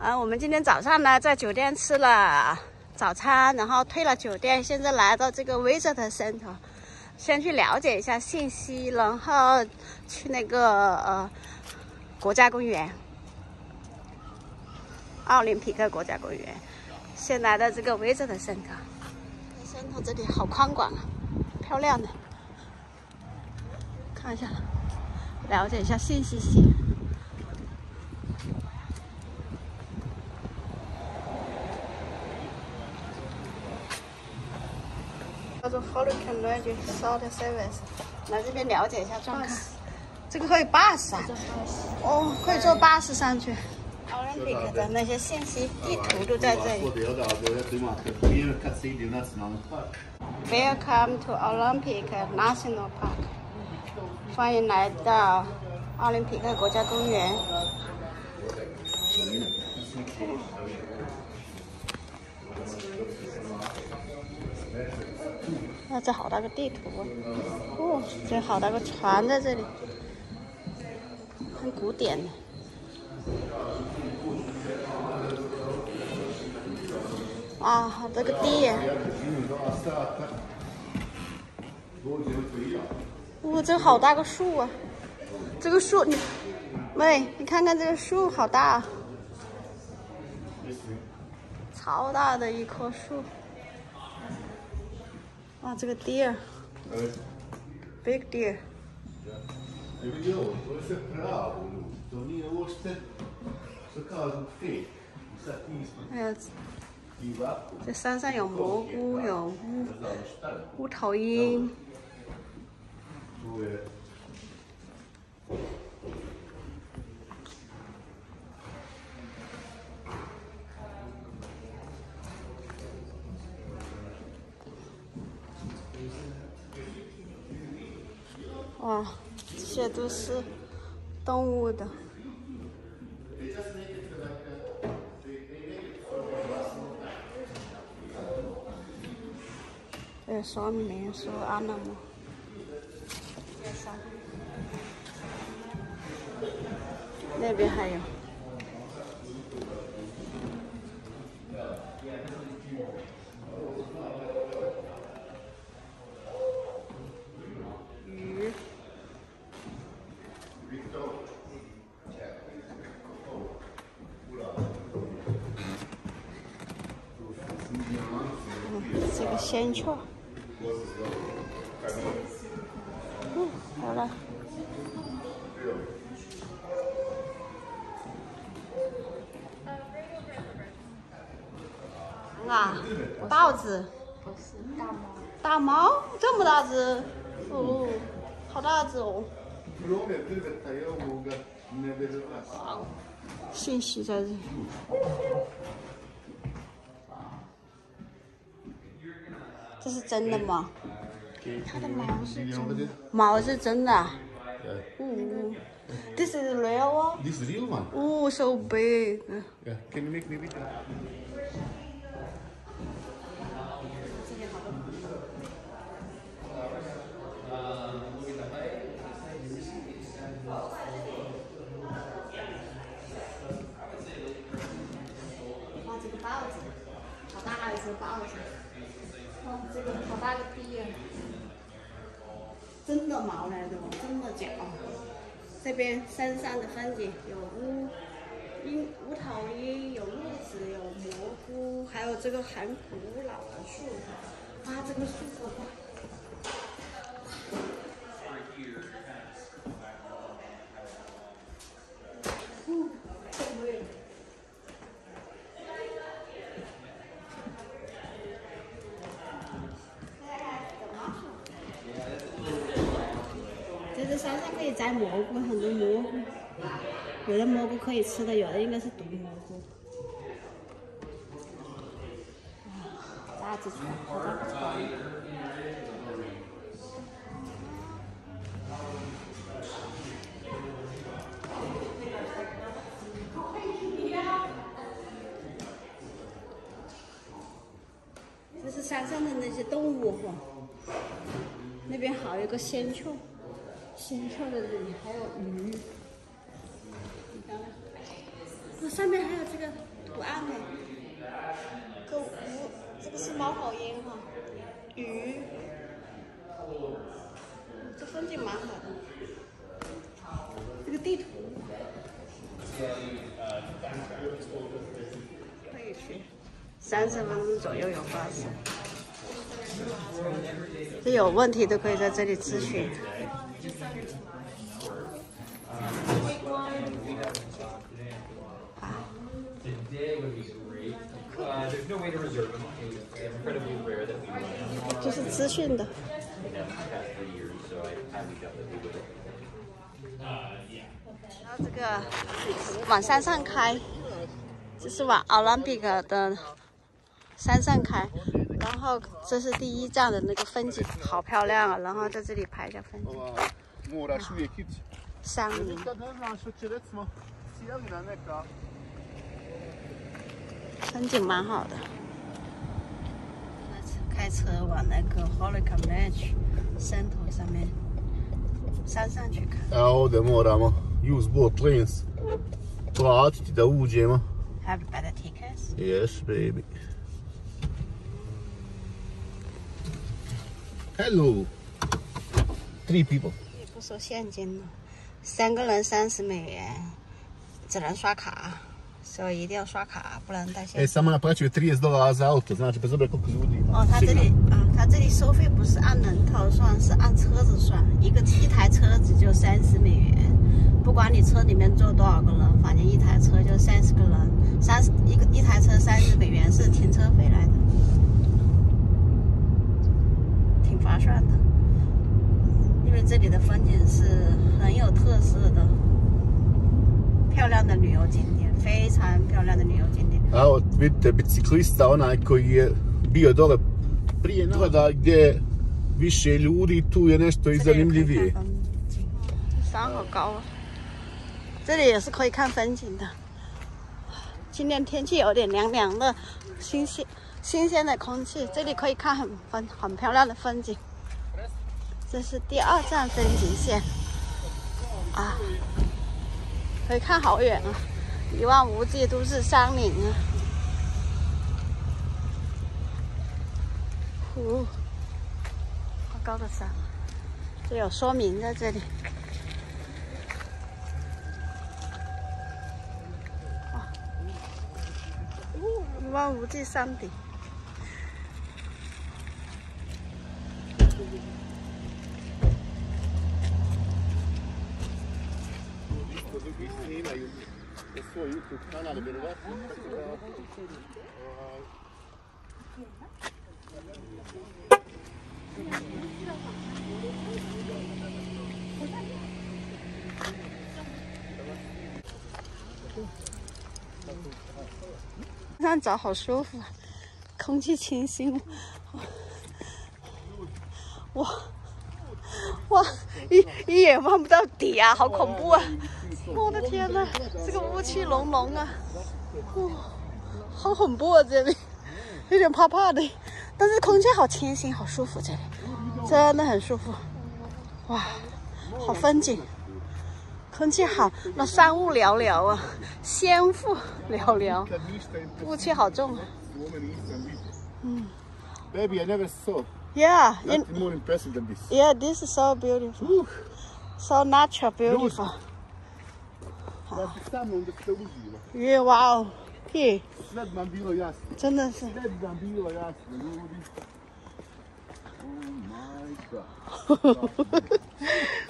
啊，我们今天早上呢在酒店吃了早餐，然后退了酒店，现在来到这个 Visit Center，先去了解一下信息，然后去那个呃国家公园，奥林匹克国家公园。先来到这个 Visit Center，Center 这里好宽广啊，漂亮的，看一下，了解一下信息先先。叫做 Hurricane Ranger Salt Service，来这边了解一下状况。这个可以 bus 啊？哦，可以坐 bus 上去。Olympic 的那些信息地图都在这里。Welcome to Olympic National Park，欢迎来到奥林匹克国家公园。哇，这好大个地图啊！哦，这好大个船在这里，很古典的。哇，好大个地！哇，这好大个树啊！这个树，你妹，你看看这个树好大，超大的一棵树。哇，这个 deer，big deer。哎呀，这山上有蘑菇，有乌乌头鹰。哇，这些都是动物的。这说明说安了吗？那边还有。这个仙雀，嗯，好了。啊，豹子。不是大猫。大猫这么大只，哦，好大只哦。信息在这里。这是真的吗？它的毛是真的。毛是真的。嗯。This is real one. This is real one. Oh, so big. Yeah. Can you make me video? 哇，这个豹子，好大一只包子！哇，这个好大的地呀！真的毛来的，真的脚。这边山上的风景有乌鹰、乌头鹰，有鹿子，有蘑菇，还有这个很古老的树。哇，这个树好大！嗯，对。在这山上可以摘蘑菇，很多蘑菇，有的蘑菇可以吃的，有的应该是毒蘑菇。哇，大只船，好大个船！这是山上的那些动物哈，那边还有一个仙雀。仙雀在这里，还有鱼。上面还有这个图案呢，个无，这个是猫头鹰哈，鱼，这风景蛮好的，这个地图。可以去，三十分钟左右有巴士，这有问题都可以在这里咨询。Uh, there's no way to reserve them. It's incredibly rare that we run them 就是资讯的，in the past three years, so I highly doubt that we would. 然后这个往山上开，这是往奥兰比克的山上开，然后这是第一站的那个风景，好漂亮啊！然后在这里拍一下风景.山林，风景蛮好的。开车往那个 Holica Match 山头上面山上去看 A ovdje moramo use boat lanes platiti da uđemo.，Have better tickets。Yes, baby. Hello. Three people. 也不收现金了，三个人三十美元，只能刷卡，所以一定要刷卡，不能带现 E, 金。samo naplaćuje 30 dolara za auto, znači bez obzira koliko ljudi ima. 哦，他这里啊，他这里收费不是按人头算，是按车子算，一个一台车子就三十美元，不管你车里面坐多少个人，反正一台车就三十个人，三十一个一台车三十美元是停车费来的，挺划算的。因为这里的风景是很有特色的，漂亮的旅游景点，非常漂亮的旅游景点。A evo vidite biciklista, onaj koji je bio dole prije gleda gdje je više ljudi, tu je nešto i 这里也可以 zanimljivije. 看风景山好高啊！这里也是可以看风景的。今天天气有点凉凉的，新鲜新鲜的空气，这里可以看很很很漂亮的风景。这是第二站风景线啊，可以看好远啊，一望无际都是山岭啊。哦，好高的山。这有说明在这里。哇，一望无际山顶。在那这儿那好舒服啊空气清新。哇哇一一眼望不到底啊好恐怖啊。我的天呐，这个雾气浓浓啊，哦，好恐怖啊！这里有点怕怕的，但是空气好清新，好舒服，这里真的很舒服。哇，好风景。空气好，那山雾寥寥啊，仙雾寥寥雾气好重啊。vidio. Baby, I never saw Yeah, in, nothing more impressive than this. yeah, this is so beautiful, Uh, so natural, beautiful. 耶哇哦，天！真的是。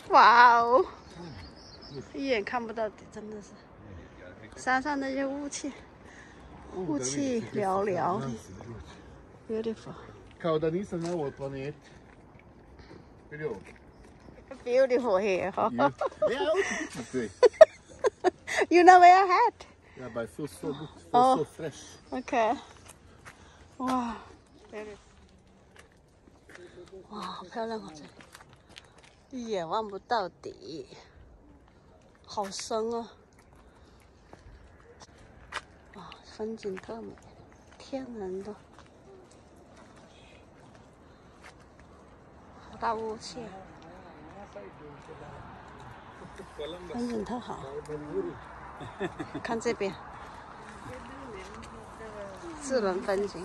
哇哦！一眼看不到底，真的是。山上那些雾气，雾气寥寥的，beautiful。靠到你身上，我帮你。Beautiful。对。you know where I had? Yeah, but it feels so good. Feels Oh. so fresh. OK，哇，哇，好漂亮啊！这里一眼望不到底，好深啊！哇，风景特美，天然的，好大雾气啊！风景特好，看这边，智能风景，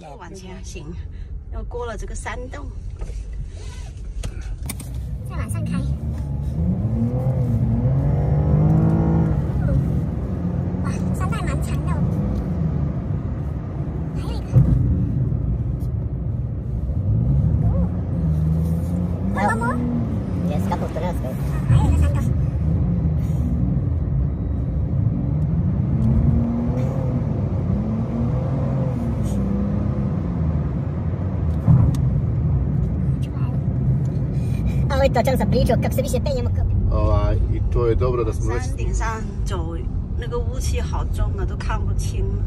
再往前行，要过了这个山洞，再往上开。to o čem sam pričao, kako se više penjemo, kako... Ovaj, I to je dobro da smo već... 山顶上走，那个雾气好重啊，都看不清了。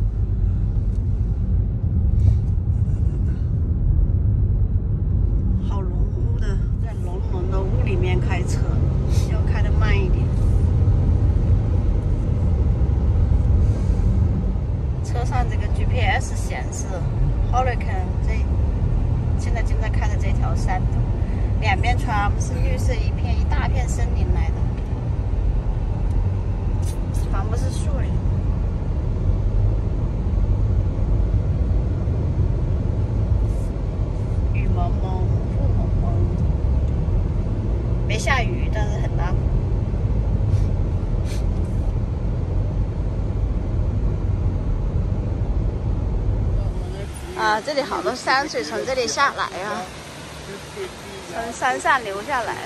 这里好多山水从这里下来呀、从山上流下来的，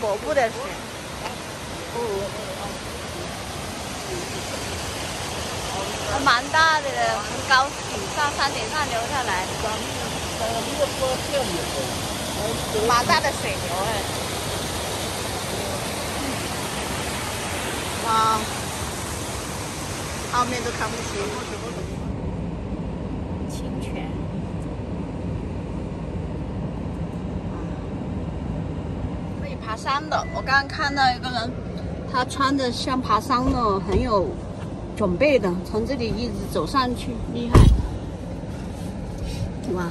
瀑布的水。还蛮大的，从高顶上山顶上流下来，蛮大的水流哎。哇，后面都看不。清泉。可以爬山的，我刚刚看到一个人，他穿的像爬山的，很有准备的，从这里一直走上去，厉害！哇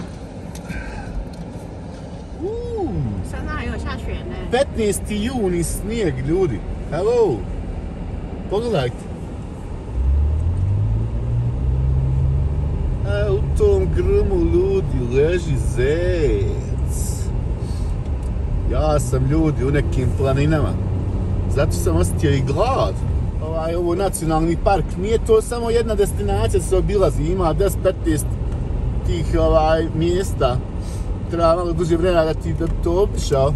，Uuu, 山上还有下雪呢。15. juni snijeg, ljudi. Hello. Pogledajte. A u tom grmu ljudi leži zec. ja sam ljudi u nekim planinama. Zato sam osjetio i glad. Ovaj, ovo nacionalni park, nije to samo jedna destinacija se obilazi, ima 10-15 tih ovaj, mjesta. Treba malo duže vremena da ti da to opišao.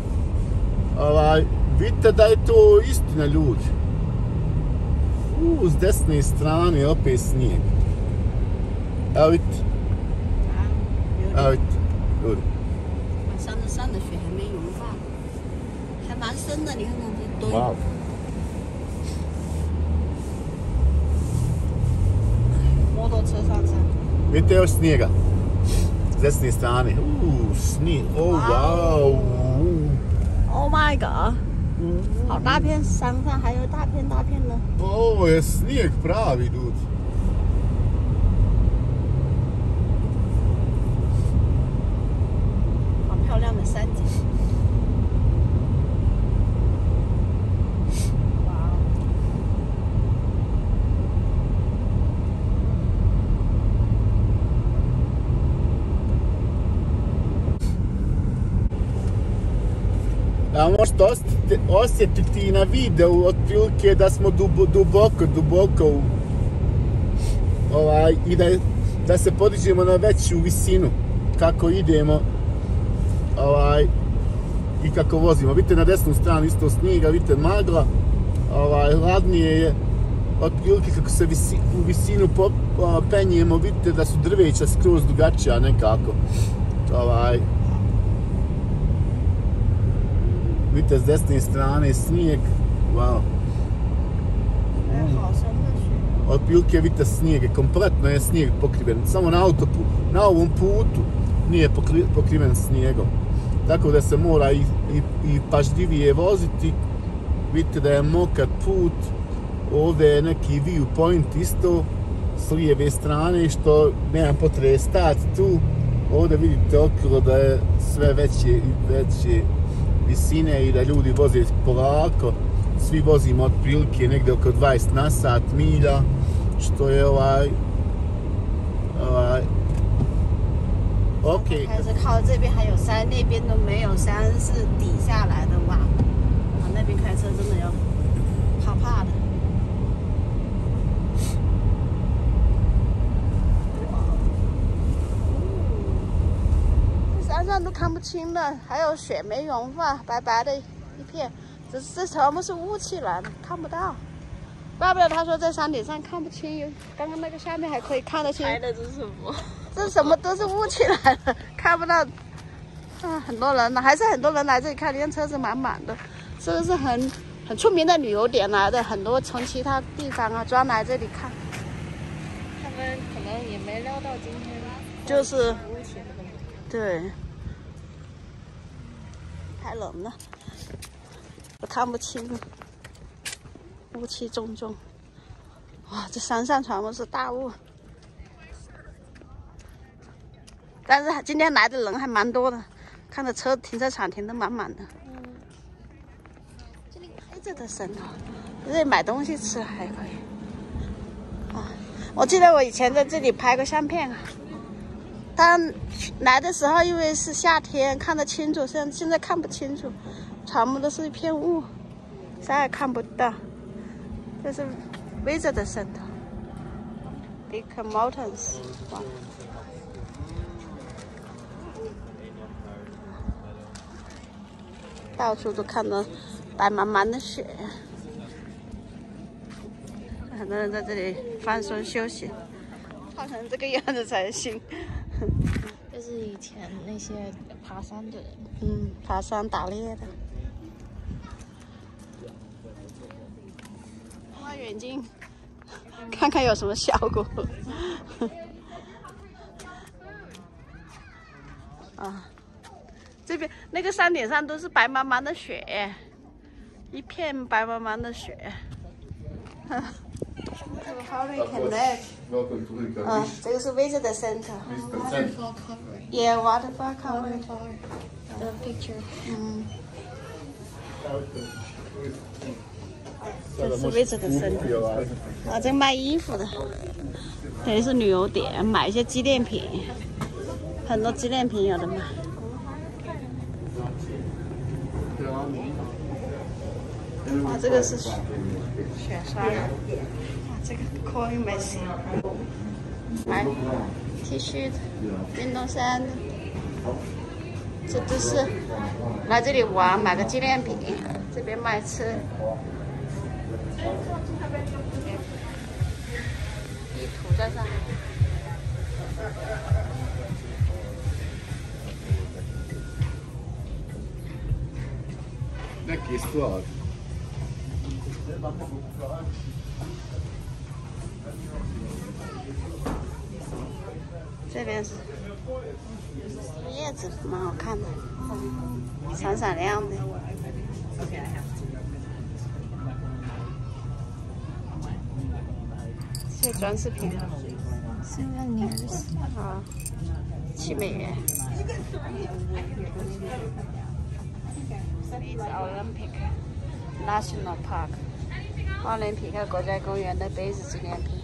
Ovaj, vidite da je to istina ljudi. U, s desne strane opet snijeg. Evo vidite. Evo vidite. Ljudi. Sada, sada še je 蛮深的，你看看这堆。摩托车上山，Vidite još snijega. S desne strane. U, snijeg. Oh, wow. Oh my god！好大片山上还有大片大片的 snijeg pravi, ljudi. 好 osjetiti, na videu otprilike da smo dubo, duboko, duboko u, ovaj, i da, da se podižemo na veću visinu kako idemo ovaj, i kako vozimo. Vidite na desnu stranu isto snijega, vidite magla, ovaj, hladnije je otprilike kako se visi, u visinu po, penjemo, vidite da su drveća skroz drugačija nekako. Ovaj, vidite s desne strane snijeg, wow. Od znači. pilke vidite snijeg, kompletno je snijeg pokriven, samo na autopu, na ovom putu nije pokri, pokriven snijegom. Tako da se mora i, i, i pažljivije voziti, vidite da je mokat put, ovdje je neki viewpoint isto, s lijeve strane, što nema potrebe stati tu, ovdje vidite okolo da je sve veće i veće visine i da ljudi voze polako. Svi vozimo otprilike negde oko 20 na sat milja, što je ovaj... ovaj... OK，开始靠这边还有山，那边都没有山，是底下来的哇。啊，那边开车真的要怕怕的。 山上都看不清了，还有雪没融化，白白的一片，这这全部是雾气来的，看不到。怪不得他说在山顶上看不清，刚刚那个下面还可以看得清。拍的这是什么？这什么都是雾气来了，看不到。啊，很多人呢，还是很多人来这里看，你看车子满满的，这个是很很出名的旅游点来的，很多从其他地方啊专来这里看。他们可能也没料到今天就是。对，太冷了，我看不清，雾气重重。哇，这山上全部是大雾。但是今天来的人还蛮多的，看着车停车场停的满满的。嗯这里开着的神哦，这里买东西吃还可以。啊，我记得我以前在这里拍过相片啊。当来的时候，因为是夏天，看得清楚，现现在看不清楚，全部都是一片雾，啥也看不到。这是 Visitor Center，Big Mountains，哇。到处都看到白茫茫的雪，很多人在这里放松休息，泡成这个样子才行。这是以前那些爬山的人，嗯，爬山打猎的。望远镜，看看有什么效果。啊。这边那个山顶上都是白茫茫的雪，一片白茫茫的雪。To Rica 啊，这个是 Visitor Center。Vista Center. waterfall covering. Yeah, waterfall cover. Waterfall. The picture. 嗯，这是 Visitor Center。啊，这卖衣服的，这里是旅游点，买一些纪念品，很多纪念品有的买。哇，这个是雪雪刷，哇，这个 Coin Messi，买 T 恤，运动衫，这都是来这里玩买个纪念品，这边卖吃。地图在上。Neki stvar. 这边是叶子，蛮好看的，闪闪亮的。这装饰品 Souvenirs. 啊，七美元。It's Olympic National Park，奥林匹克国家公园的杯子纪念品。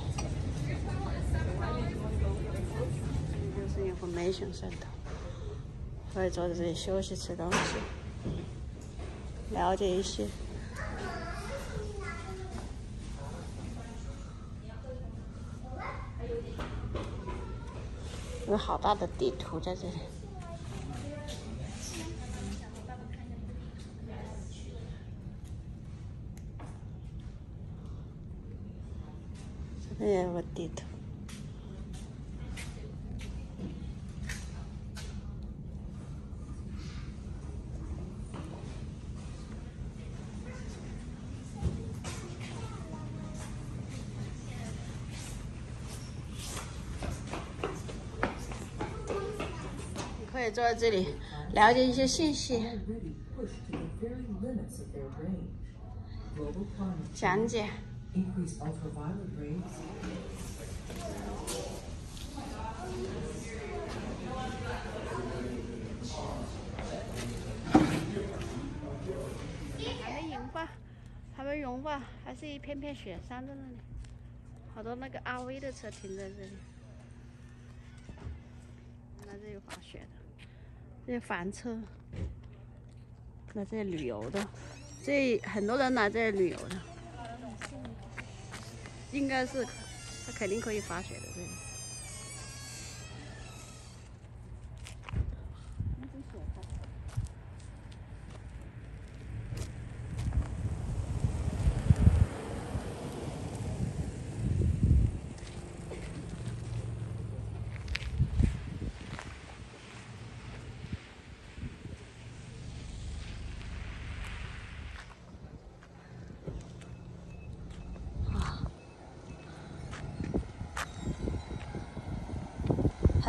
就是 Information Center，可以坐在这里休息吃东西，了解一些。有好大的地图在这里。这边也有个地图。可以坐在这里了解一些信息，讲解。还没融化，还没融化，还是一片片雪山在那里，好多那个阿威的车停在这里。那这里滑雪的。这房车，来这里旅游的，这很多人来这里旅游的，应该是他肯定可以滑雪的这里。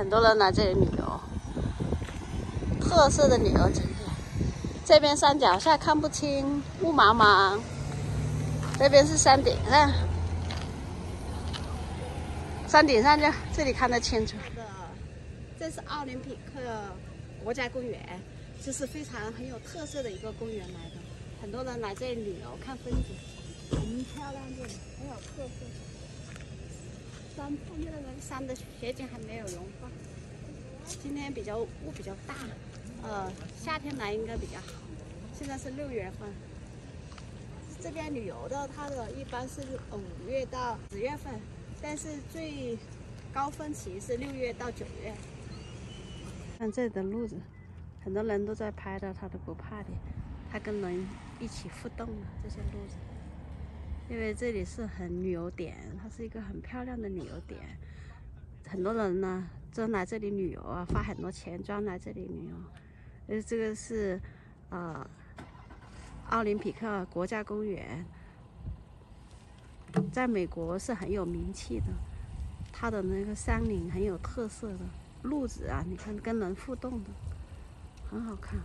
很多人来这里旅游，特色的旅游景点。这边山脚下看不清，雾茫茫。这边是山顶上，山顶上就这里看得清楚。这是奥林匹克国家公园，这是非常很有特色的一个公园来的，很多人来这里旅游看风景，很漂亮，这里很有特色。山后面的那个山的雪景还没有融化，今天比较雾比较大，呃，夏天来应该比较好。现在是六月份，这边旅游的它的一般是五月到十月份，但是最高峰期是六月到九月。看这里的路子，很多人都在拍的，他都不怕的，他跟人一起互动的这些路子。因为这里是很旅游点，它是一个很漂亮的旅游点，很多人呢专来这里旅游啊，花很多钱专来这里旅游。呃，这个是呃奥林匹克国家公园，在美国是很有名气的，它的那个山林很有特色的，路子啊，你看跟人互动的，很好看。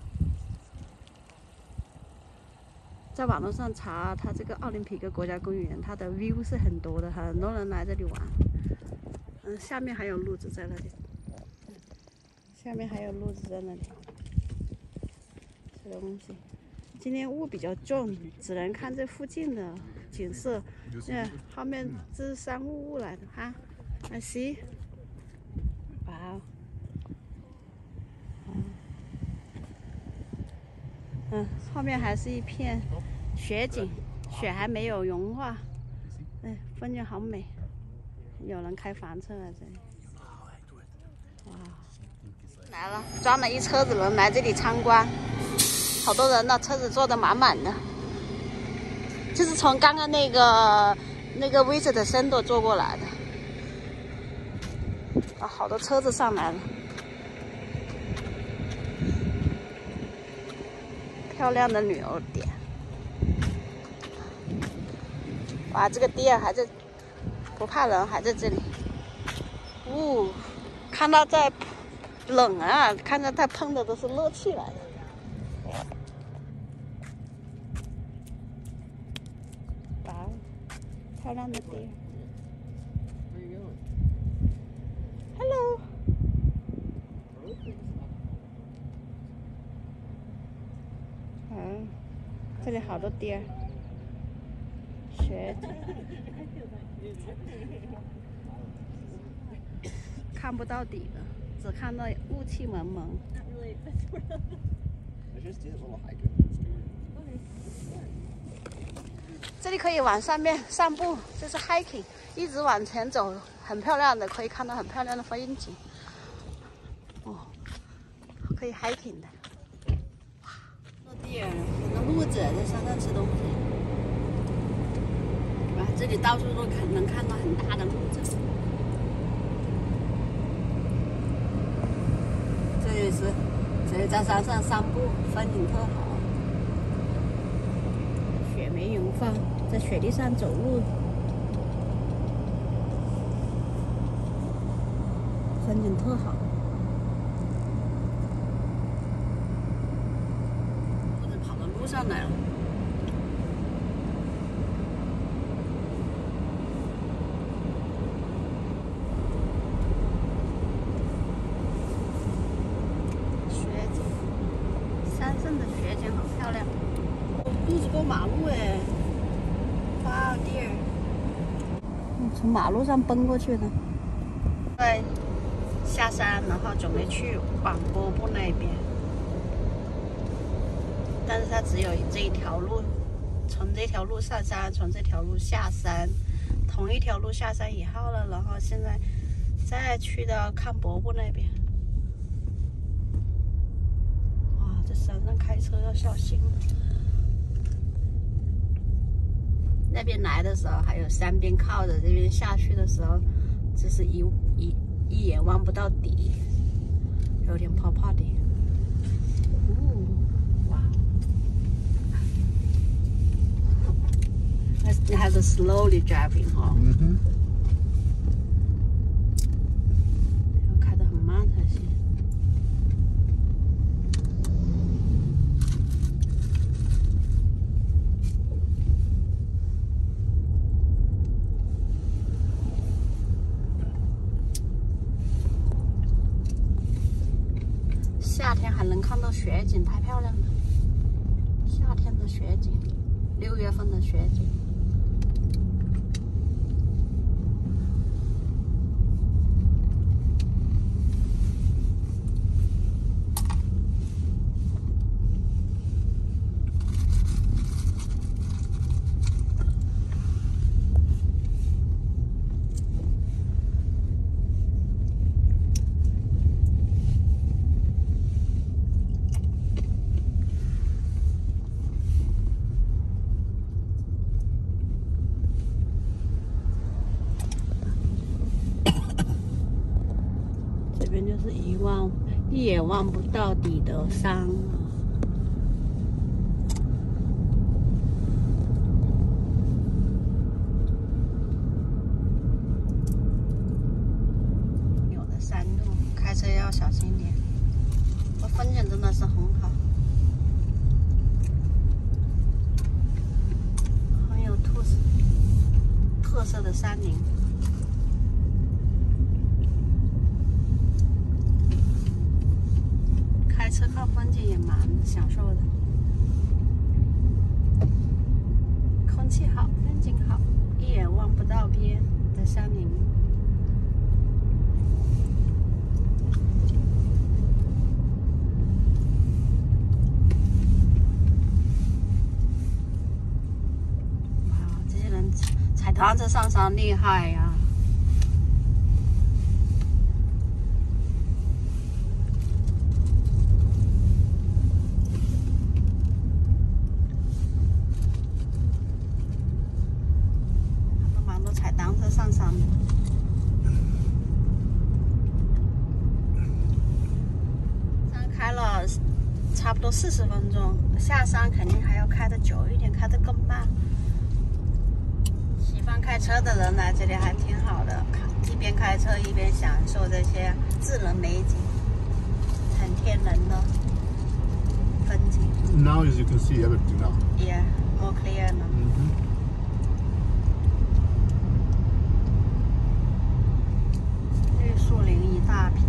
在网络上查，它这个奥林匹克国家公园，它的 view 是很多的，很多人来这里玩。嗯，下面还有路子在那里，下面还有路子在那里，这个东西。今天雾比较重，只能看这附近的景色。嗯，后面这是山雾雾来的哈。I see。哇哦。嗯，后面还是一片雪景，雪还没有融化。嗯，风景好美，有人开房车来这里。哇，来了，装了一车子人来这里参观，好多人呢，车子坐的满满的。就是从刚刚那个那个 visit 的深度坐过来的。啊，好多车子上来了。漂亮的旅游点，哇，这个店还在，不怕人，还在这里。呜、看到在冷啊，看到它喷的都是热气来的。哇，漂亮的店。Hello。嗯，这里好多爹儿，雪，看不到底的，只看到雾气蒙蒙。这里可以往上面散步，这是 hiking，一直往前走，很漂亮的，可以看到很漂亮的风景。哦，可以 hiking 的。在山上吃东西。哇，这里到处都看能看到很大的鹿子。这里是，这在山上散步，风景特好。雪没融化，在雪地上走路，风景特好。来了。雪景，山上的雪景好漂亮。兔子过马路哎，哇，地儿，从马路上奔过去的。对，下山，然后准备去广播部那边，但它只有这一条路，从这条路上山，从这条路下山，同一条路下山以后了，然后现在再去到看伯布那边。哇，这山上开车要小心。那边来的时候还有山边靠着，这边下去的时候，就是一一一眼望不到底，有点怕怕的。哦，哇！It has a slowly driving 哈、嗯哼，要开得很慢才行。夏天还能看到雪景，太漂亮了。夏天的雪景，六月份的雪景。这边就是一望一眼望不到底的山。有的山路开车要小心点，这风景真的是很好，很有特色特色的山林。开车看风景也蛮享受的，空气好，风景好，一眼望不到边的山林。哇，这些人踩单车上山厉害呀、们忙着踩单车上山的。山开了差不多四十分钟，下山肯定还要开得久一点，开得更慢。喜欢来这里还挺好的，一边开车一边享受这些自然美景，很天然的风景，Now as you can see everything now. 也 more clear 呢。嗯哼。绿树林一大片，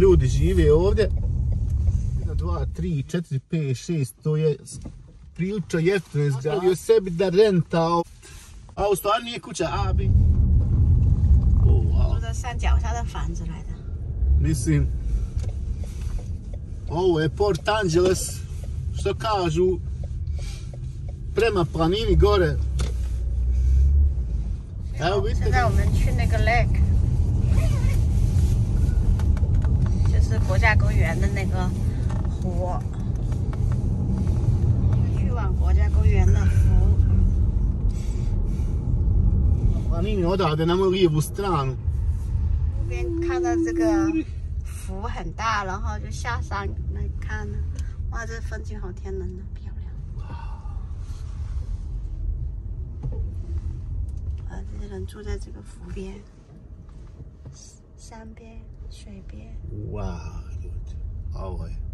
ljudi žive ovdje. 1, 2, 3, 4, 5, 6, to je prilično jeftino izgradio sebi da renta. A u stvari nije kuća Abi. O, wow. 住在山脚下的房子来的。 Mislim, ovo je Port Angeles, što kažu, prema planini gore. Evo 现 vidite, 在我们去那个 lake， 就是国家公园的那个湖，去往国家公园的湖。路边看到这个湖很大，然后就下山来看了。哇，这风景好天然的，漂亮。啊这些人住在这个湖边、山边、水边。哇好诶